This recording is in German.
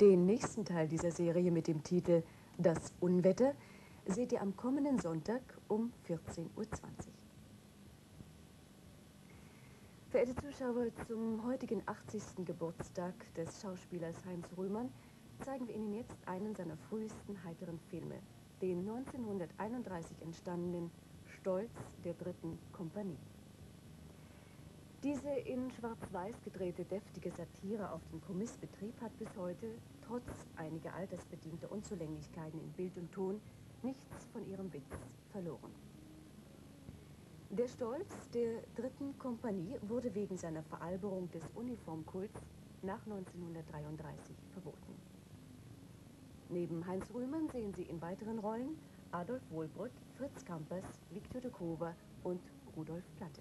Den nächsten Teil dieser Serie mit dem Titel Das Unwetter seht ihr am kommenden Sonntag um 14.20 Uhr. Verehrte Zuschauer, zum heutigen 80. Geburtstag des Schauspielers Heinz Rühmann zeigen wir Ihnen jetzt einen seiner frühesten heiteren Filme, den 1931 entstandenen Stolz der dritten Kompanie. Diese in Schwarz-Weiß gedrehte deftige Satire auf den Kommissbetrieb hat bis heute, trotz einiger altersbedingter Unzulänglichkeiten in Bild und Ton, nichts von ihrem Witz verloren. Der Stolz der dritten Kompanie wurde wegen seiner Veralberung des Uniformkults nach 1933 verboten. Neben Heinz Rühmann sehen Sie in weiteren Rollen Adolf Wohlbrück, Fritz Kampers, Viktor de Kover und Rudolf Platte.